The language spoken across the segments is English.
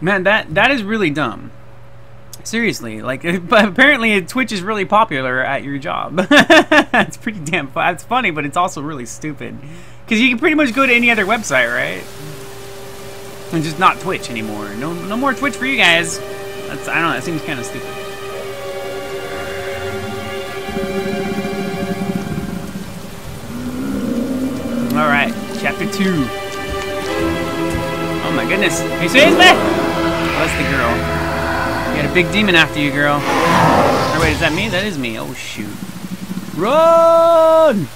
Man, that that is really dumb. Seriously, like, but apparently Twitch is really popular at your job. it's pretty damn fun. It's funny, but it's also really stupid. Because you can pretty much go to any other website, right? And just not Twitch anymore. No, no more Twitch for you guys. That's I don't know. That seems kind of stupid. All right, chapter two. Oh my goodness! Hey, Susan! Oh, the girl. You got a big demon after you, girl. Or wait, is that me? That is me. Oh shoot! Run!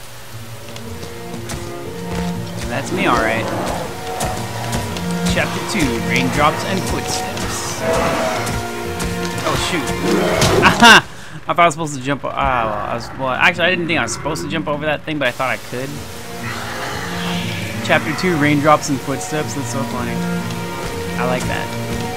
That's me, all right. Chapter two: Raindrops and Footsteps. Oh shoot! Aha! I thought I was supposed to jump. Ah, well, I was. Well, actually, I didn't think I was supposed to jump over that thing, but I thought I could. Chapter 2, Raindrops and Footsteps. That's so funny. I like that.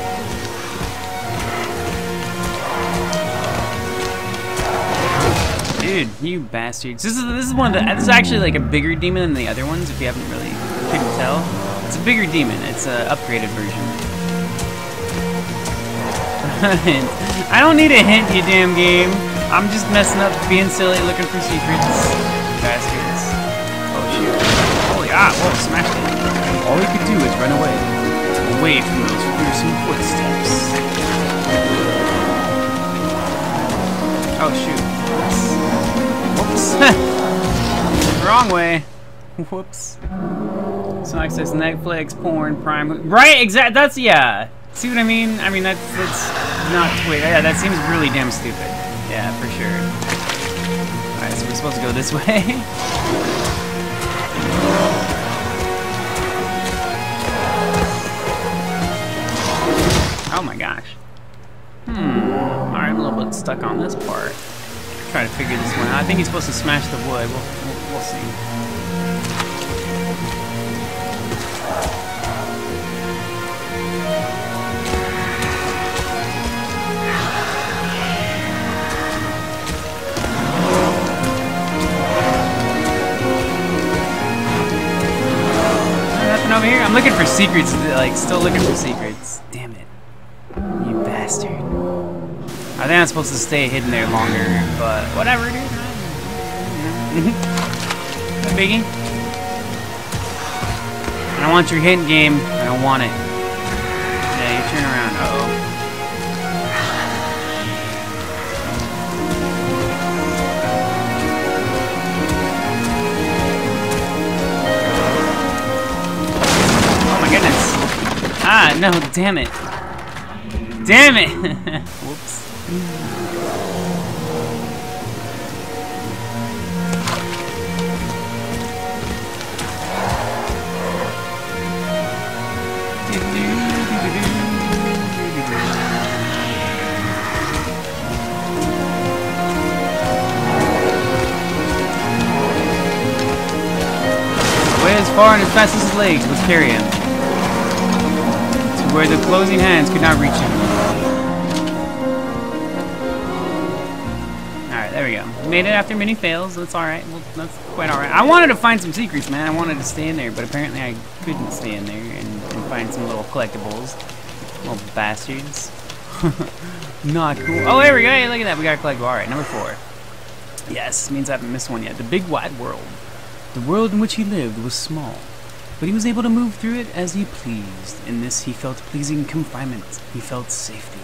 Dude, you bastards. This is this is one of the this is actually like a bigger demon than the other ones, if you haven't really couldn't tell. It's a bigger demon. It's an upgraded version. I don't need a hint, you damn game. I'm just messing up, being silly, looking for secrets. Bastards. Oh shoot. Holy ah, whoa, smashed it. All he could do is run away. Away from those fearsome footsteps. Oh shoot. Wrong way. Whoops. So access Netflix, porn, Prime. Right, exact. That's yeah. See what I mean? I mean that's that's not Twitch. Yeah, that seems really damn stupid. Yeah, for sure. All right, so we're supposed to go this way. Oh my gosh. Hmm. Alright, I'm a little bit stuck on this part. Try to figure this one out. I think he's supposed to smash the wood. We'll, we'll, see. Over here? I'm looking for secrets, like, still looking for secrets. Damn it. You bastard. I think I'm supposed to stay hidden there longer, but whatever, dude. biggie. I don't want your hint game. I don't want it. Yeah, you turn around. Uh oh. Oh my goodness. Ah, no, damn it. Damn it! Whoops. As far and as fast as his legs would carry him to where the closing hands could not reach him. Alright, there we go. Made it after many fails. That's alright. Well, that's quite alright. I wanted to find some secrets, man. I wanted to stay in there, but apparently I couldn't stay in there and, and find some little collectibles. Little bastards. Not cool. Oh, there we go. Hey, look at that. We got a collectible. Alright, number four. Yes, means I haven't missed one yet. The big wide world. The world in which he lived was small, but he was able to move through it as he pleased. In this, he felt pleasing confinement. He felt safety.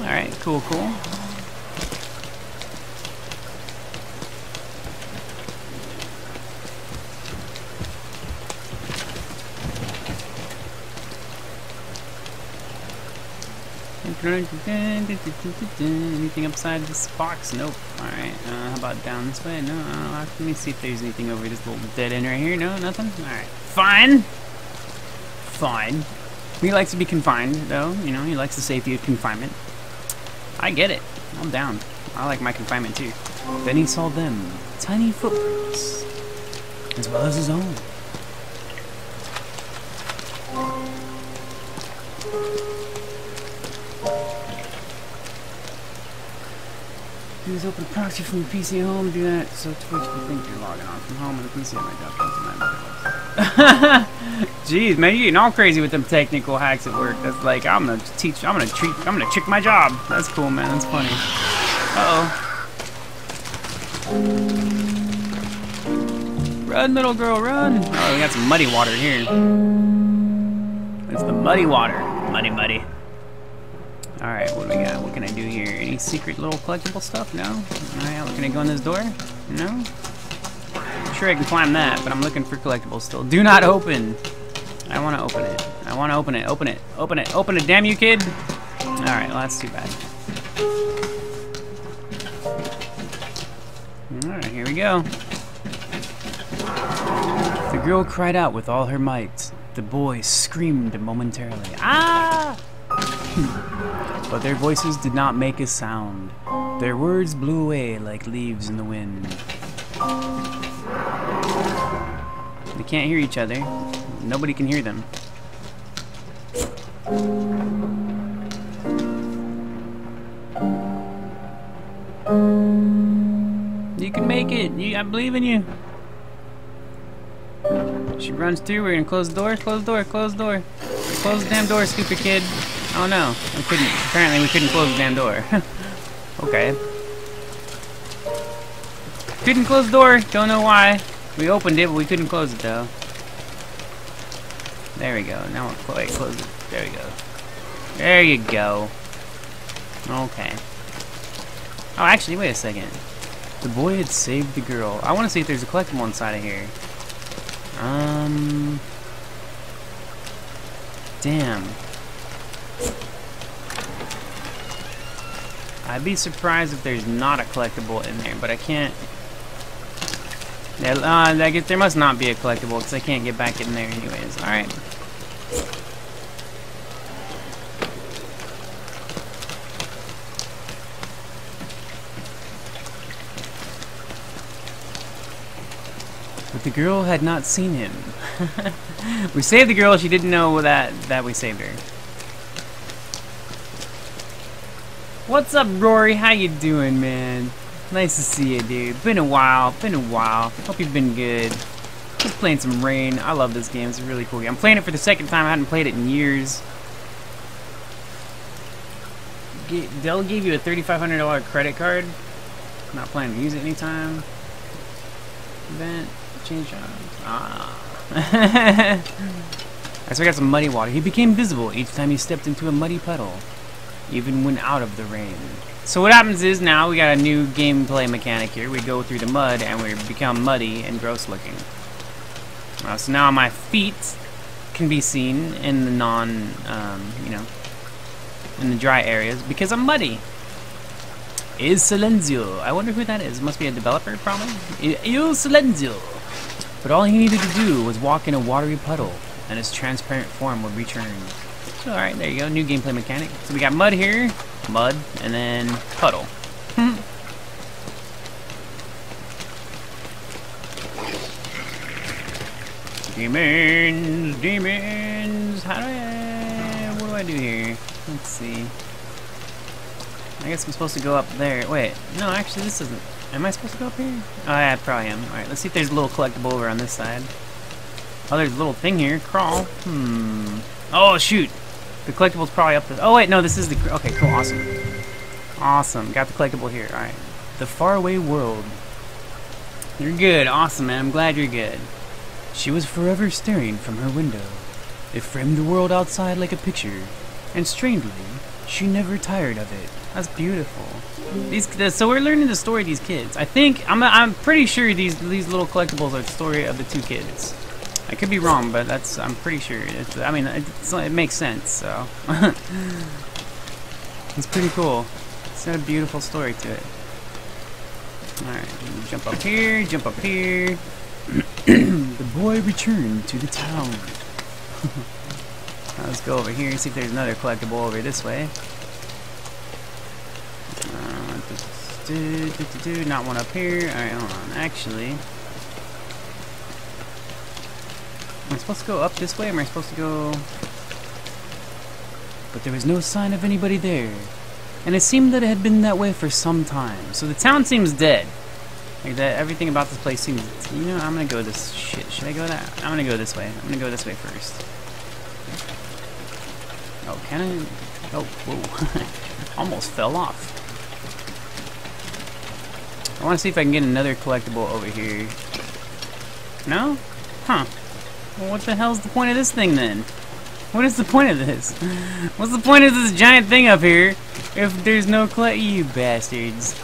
Alright, cool, cool. Anything upside this box? Nope. Alright, uh, how about down this way? No, uh, let me see if there's anything over this little dead end right here. No, nothing? Alright. Fine! Fine. He likes to be confined, though. You know, he likes the safety of confinement. I get it. I'm down. I like my confinement, too. Then he saw them. Tiny footprints. As well as his own. Use open a proxy from the PC at home. Do that so Twitch will think you're logging on from home and the PC at my job. Jeez, man, you're getting all crazy with them technical hacks at work. That's like I'm gonna teach. I'm gonna treat. I'm gonna trick my job. That's cool, man. That's funny. Uh oh. Run, little girl, run! Oh, we got some muddy water here. It's the muddy water. Muddy, muddy. Alright, what do we got? What can I do here? Any secret little collectible stuff? No? Alright, can I go in this door? No? I'm sure I can climb that, but I'm looking for collectibles still. Do not open! I want to open it. I want to open it. Open it. Open it. Open it. Damn you, kid! Alright, well, that's too bad. Alright, here we go. The girl cried out with all her might. The boy screamed momentarily. Ah! but their voices did not make a sound. Their words blew away like leaves in the wind. They can't hear each other. Nobody can hear them. You can make it. You, I believe in you. She runs through. We're gonna close the door. Close the door. Close the door. Close the damn door, stupid kid. Oh no, we couldn't. Apparently, we couldn't close the damn door. okay. Couldn't close the door. Don't know why. We opened it, but we couldn't close it though. There we go. Now we'll wait, close it. There we go. There you go. Okay. Oh, actually, wait a second. The boy had saved the girl. I want to see if there's a collectible inside of here. Um. Damn. I'd be surprised if there's not a collectible in there, but I can't. Yeah, uh, I guess there must not be a collectible because I can't get back in there anyways. All right. But the girl had not seen him. we saved the girl. She didn't know that that we saved her. What's up, Rory? How you doing, man? Nice to see you, dude. Been a while. Been a while. Hope you've been good. Just playing some Rain. I love this game. It's a really cool game. I'm playing it for the second time. I hadn't played it in years. Dell gave you a $3,500 credit card. I'm Not planning to use it anytime. Event. Change jobs. Ah. I so I got some muddy water. He became visible each time he stepped into a muddy puddle, even when out of the rain. So what happens is now we got a new gameplay mechanic here. We go through the mud and we become muddy and gross looking. Uh, so now my feet can be seen in the non, um, you know, in the dry areas because I'm muddy. Is Silenzio. I wonder who that is. Must be a developer, probably. Il Silenzio. But all he needed to do was walk in a watery puddle, and his transparent form would return. So, alright, there you go. New gameplay mechanic. So we got mud here, mud, and then puddle. demons, demons. How do I? What do I do here? Let's see. I guess I'm supposed to go up there. Wait, no, actually, this isn't. Am I supposed to go up here? Oh, yeah, I probably am. Alright, let's see if there's a little collectible over on this side. Oh, there's a little thing here. Crawl. Hmm. Oh, shoot. The collectible's probably up there. Oh, wait, no, this is the... Okay, cool, awesome. Awesome. Got the collectible here. Alright. The Faraway World. You're good. Awesome, man. I'm glad you're good. She was forever staring from her window. It framed the world outside like a picture. And strangely, she never tired of it. That's beautiful. These, so we're learning the story of these kids. I think I'm, I'm pretty sure these these little collectibles are the story of the two kids. I could be wrong, but that's I'm pretty sure. It's, I mean, it makes sense. So it's pretty cool. It's got a beautiful story to it. All right, jump up here, jump up here. the boy returned to the town. let's go over here and see if there's another collectible over this way. Uh, do, do, do, do, not one up here. Alright, hold on. Actually, am I supposed to go up this way? Am I supposed to go... But there was no sign of anybody there. And it seemed that it had been that way for some time. So the town seems dead. Like that, everything about this place seems. You know, I'm gonna go this shit. Should I go that? I'm gonna go this way. I'm gonna go this way first. Oh, can I? Oh, whoa! Almost fell off. I want to see if I can get another collectible over here. No? Huh. Well, what the hell's the point of this thing then? What is the point of this? What's the point of this giant thing up here if there's no collect- You bastards.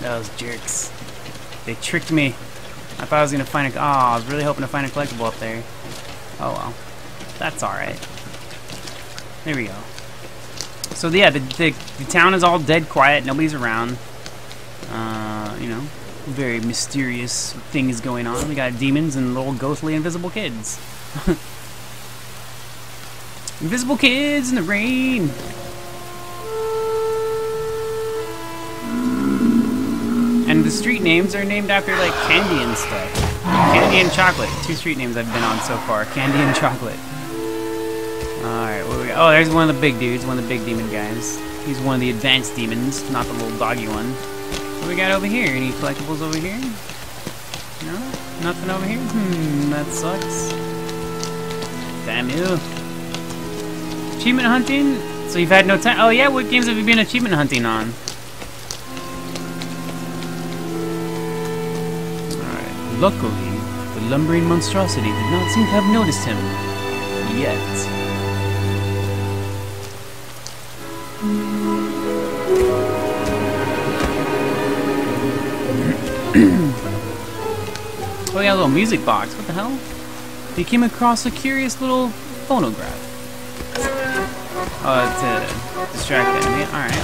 Those jerks. They tricked me. I thought I was gonna find a- Oh, I was really hoping to find a collectible up there. Oh well. That's alright. There we go. So yeah, the, the, the town is all dead quiet. Nobody's around. Uh, you know, very mysterious things going on. We got demons and little ghostly invisible kids. invisible kids in the rain. And the street names are named after like candy and stuff. Candy and chocolate. Two street names I've been on so far. Candy and chocolate. Alright? Oh, there's one of the big dudes, one of the big demon guys. He's one of the advanced demons, not the little doggy one. We got over here? Any collectibles over here? No? Nothing over here? Hmm, that sucks. Damn you. Achievement hunting? So you've had no time? Oh yeah, what games have you been achievement hunting on? Alright. Luckily, the lumbering monstrosity did not seem to have noticed him. Yet. Little music box. What the hell? He came across a curious little phonograph. Oh, to distract the enemy. Alright.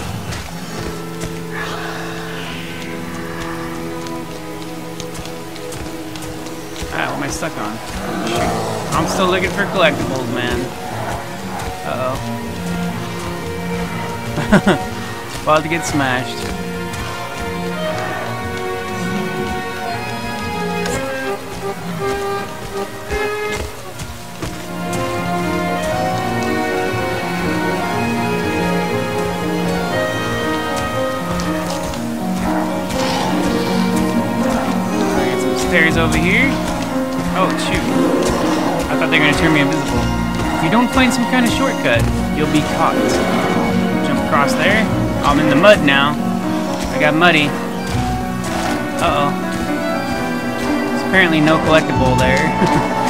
Alright, what am I stuck on? I'm still looking for collectibles, man. Uh-oh. About to get smashed. Get over here. Oh, shoot. I thought they were going to turn me invisible. If you don't find some kind of shortcut, you'll be caught. Jump across there. I'm in the mud now. I got muddy. Uh-oh. There's apparently no collectible there.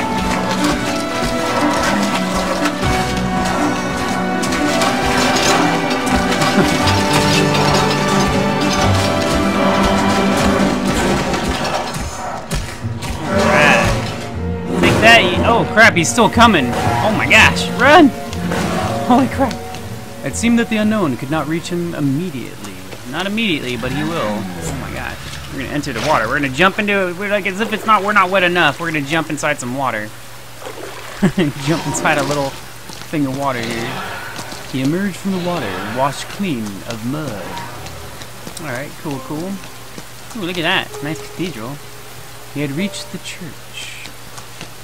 Oh crap, he's still coming. Oh my gosh, run! Holy crap. It seemed that the unknown could not reach him immediately. Not immediately, but he will. Oh my gosh. We're gonna enter the water. We're gonna jump into it. We're like as if it's not we're not wet enough. We're gonna jump inside some water. jump inside a little thing of water here. He emerged from the water, washed clean of mud. Alright, cool, cool. Ooh, look at that. Nice cathedral. He had reached the church.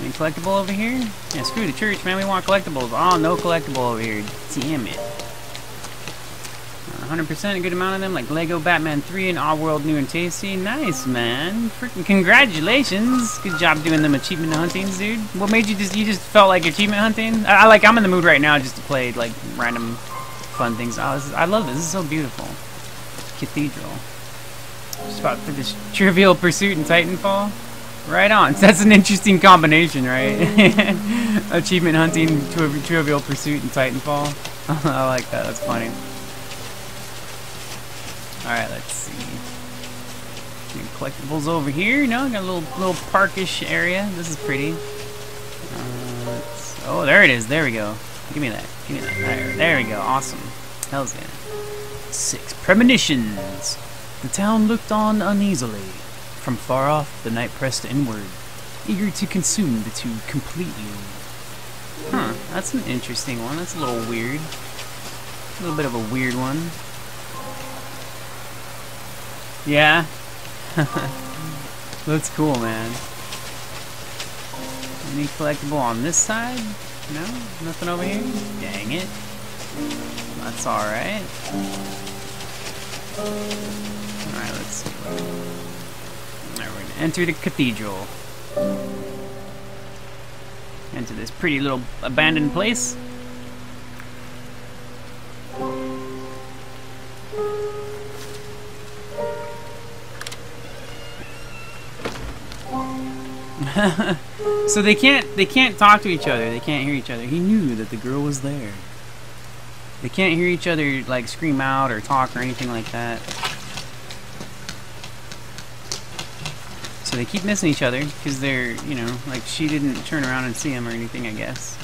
Any collectible over here? Yeah, screw the church, man. We want collectibles. Oh, no collectible over here. Damn it. Uh, 100% a good amount of them, like Lego Batman 3 and Oddworld New and Tasty. Nice, man. Freaking congratulations. Good job doing them achievement huntings, dude. What made you just, you just felt like achievement hunting? I, I like, I'm in the mood right now just to play, like, random fun things. Oh, is, I love this. This is so beautiful. Cathedral. About for this Trivial Pursuit and Titanfall. Right on. So That's an interesting combination, right? Achievement hunting, Tri- Trivial Pursuit, and Titanfall. I like that. That's funny. All right, let's see. Collectibles over here? No, got a little little parkish area. This is pretty. Uh, oh, there it is. There we go. Give me that. Give me that. There, there we go. Awesome. Hell's yeah. Six premonitions. The town looked on uneasily. From far off, the night pressed inward, eager to consume the two completely. Huh, that's an interesting one. That's a little weird. A little bit of a weird one. Yeah. that's cool, man. Any collectible on this side? No? Nothing over here? Dang it. That's alright. Alright, let's see. Enter the cathedral. Into this pretty little abandoned place. so they can't they can't talk to each other. They can't hear each other. He knew that the girl was there. They can't hear each other like scream out or talk or anything like that. They keep missing each other because they're, you know, like she didn't turn around and see him or anything, I guess.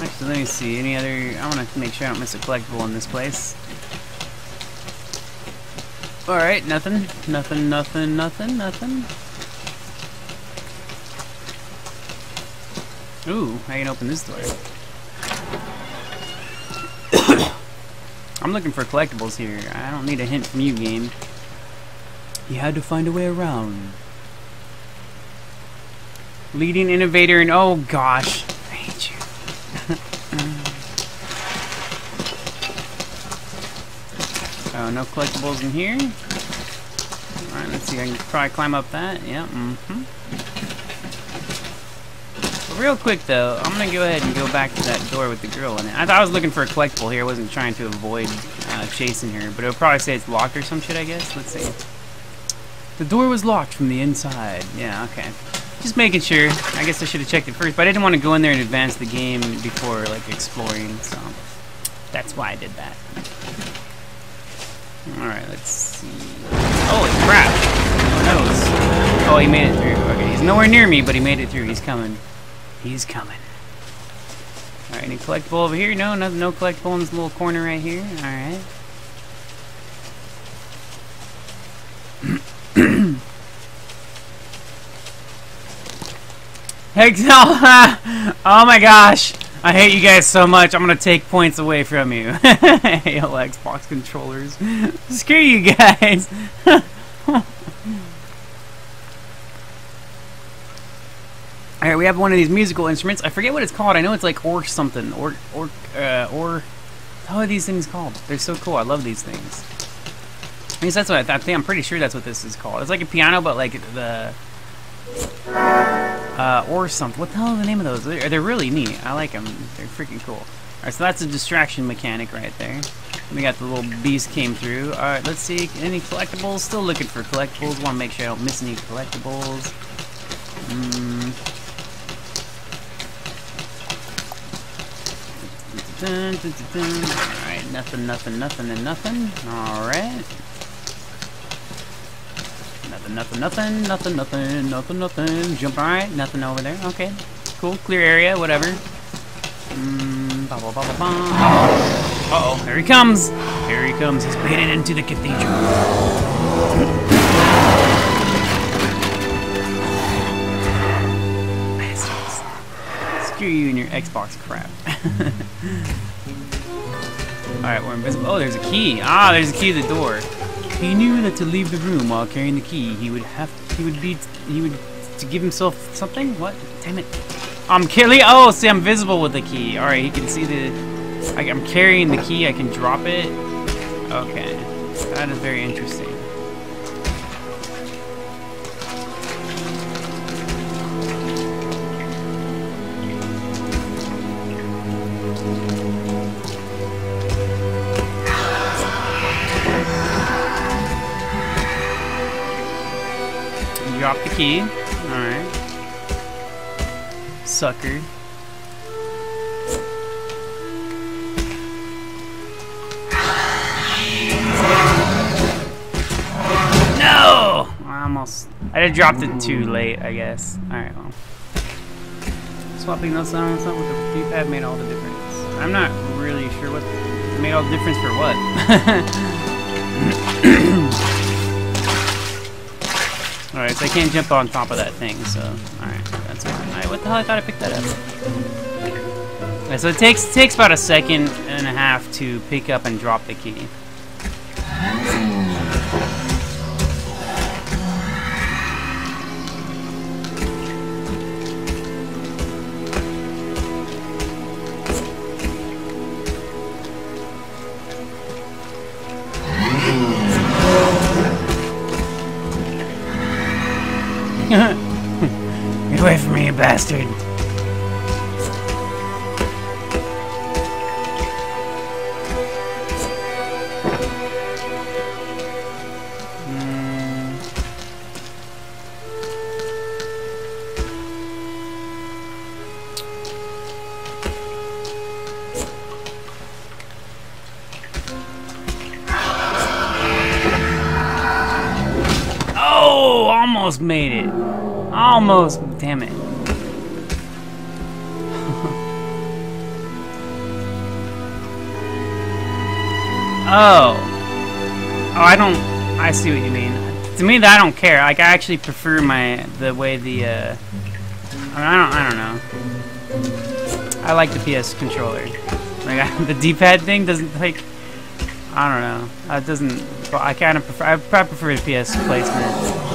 Actually, let me see. Any other... I want to make sure I don't miss a collectible in this place. Alright, nothing. Nothing, nothing, nothing, nothing. Ooh, I can open this door. I'm looking for collectibles here. I don't need a hint from you, game. You had to find a way around. Leading innovator and oh gosh, I hate you. oh, no collectibles in here. Alright, let's see. I can probably climb up that. Yeah, mm-hmm. Real quick though, I'm gonna go ahead and go back to that door with the girl in it. I thought I was looking for a collectible here. I wasn't trying to avoid uh, chasing her, but it'll probably say it's locked or some shit. I guess. Let's see. The door was locked from the inside. Yeah, okay. Just making sure. I guess I should have checked it first, but I didn't want to go in there and advance the game before, like, exploring, so... That's why I did that. Alright, let's see... Holy crap! Who knows? Oh, he made it through. Okay, he's nowhere near me, but he made it through. He's coming. He's coming. Alright, any collectible over here? No, no, no collectible in this little corner right here. Alright. Heck oh my gosh! I hate you guys so much. I'm gonna take points away from you. Hail Xbox controllers. Screw you guys. Alright, we have one of these musical instruments. I forget what it's called. I know it's like or something. Or or uh, or how are these things called? They're so cool. I love these things. I guess that's what I, I think. I'm pretty sure that's what this is called. It's like a piano, but like the uh, or something. What the hell is the name of those? They're, they're really neat. I like them. They're freaking cool. Alright, so that's a distraction mechanic right there. We got the little beast came through. Alright, let's see. Any collectibles? Still looking for collectibles. Want to make sure I don't miss any collectibles. Mm. Alright, nothing, nothing, nothing, and nothing. Alright. Nothing, nothing, nothing, nothing, nothing, nothing, nothing. Jump, alright, nothing over there. Okay, cool, clear area, whatever. Mm. Uh oh, here he comes. Here he comes. He's it into the cathedral. Screw you and your Xbox crap. Alright, we're invisible. Oh, there's a key. Ah, there's a key to the door. He knew that to leave the room while carrying the key, he would have, he would be, he would, to give himself something? What? Damn it. I'm killing, oh, see, I'm visible with the key. Alright, he can see the, I, I'm carrying the key, I can drop it. Okay. That is very interesting. Drop the key. Alright. Sucker. No! I almost... I just dropped it too late, I guess. Alright, well. Swapping those sounds with the D-pad made all the difference. I'm not really sure what... Made all the difference for what? Alright, I can't jump on top of that thing, so... Alright, that's fine. Alright, what the hell? I thought I picked that up. Right, so it takes takes about a second and a half to pick up and drop the key. Almost made it. Almost, damn it. oh. Oh, I don't, I see what you mean. To me, that I don't care. Like, I actually prefer my, the way the, uh, I don't, I don't know. I like the PS controller. Like, I, the D-pad thing doesn't, like, I don't know. It doesn't, I kind of prefer, I probably prefer the PS placement.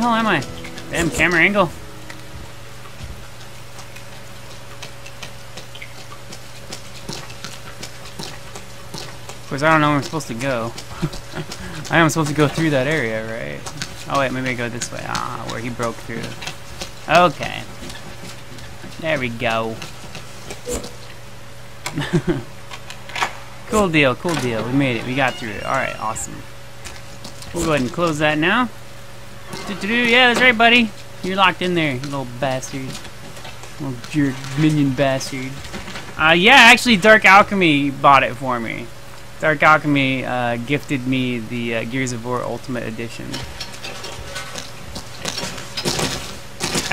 Hell am I? Damn camera angle. Of course, I don't know where I'm supposed to go. I am supposed to go through that area, right? Oh wait, maybe I go this way. Ah, where he broke through. Okay. There we go. cool deal, cool deal. We made it. We got through it. Alright, awesome. We'll go ahead and close that now. Yeah, that's right, buddy. You're locked in there, little bastard. Little jerk minion bastard. Uh, yeah, actually, Dark Alchemy bought it for me. Dark Alchemy uh, gifted me the uh, Gears of War Ultimate Edition.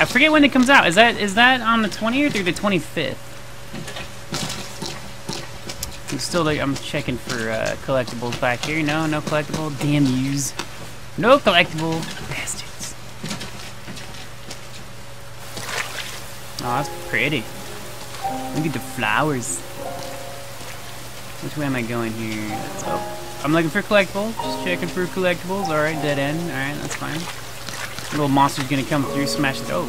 I forget when it comes out. Is that is that on the 20th or the 25th? I'm still like I'm checking for uh, collectibles back here. No, no collectible. Damn yous. No collectible bastards. Oh, that's pretty. Look at the flowers. Which way am I going here? Go. I'm looking for collectibles. Just checking for collectibles. Alright, dead end. Alright, that's fine. Little monster's gonna come through, smash the. Oh.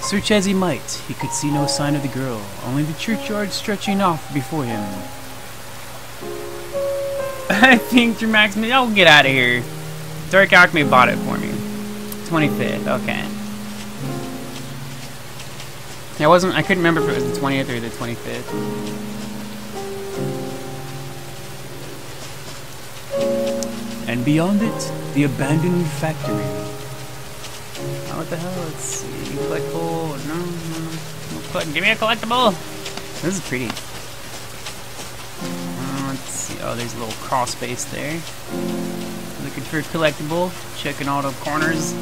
Search as he might, he could see no sign of the girl, only the churchyard stretching off before him. I think through Max. Oh, get out of here. Dark Alchemy bought it for me. 25th, okay. I wasn't. I couldn't remember if it was the 20th or the 25th. And beyond it, the abandoned factory. Oh, what the hell? Let's see. Collectible. No, no, no. Give me a collectible. This is pretty. Uh, let's see. Oh, there's a little crawl space there. For collectible. Checking all the corners.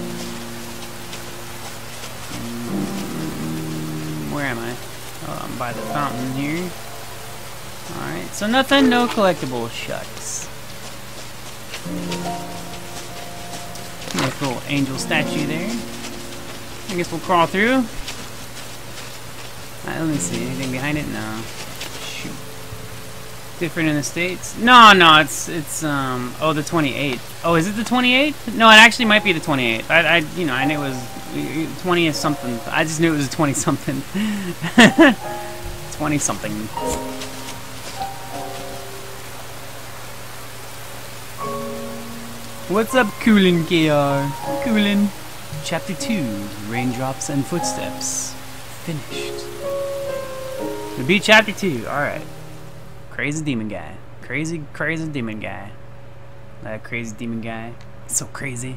Where am I? Oh, I'm by the fountain here. Alright, so nothing, no collectible. Shucks. Nice little angel statue there. I guess we'll crawl through. Alright, let me see. Anything behind it? No. Different in the states? No, no. It's it's um. Oh, the 28th. Oh, is it the 28th? No, it actually might be the 28th. I, I you know I knew it was 20 is something. I just knew it was 20 something. 20 something. What's up, Coolin KR? Coolin. Chapter 2 Raindrops and Footsteps. Finished. To be Chapter 2. Alright. Crazy demon guy. Crazy, crazy demon guy. That crazy demon guy. So crazy.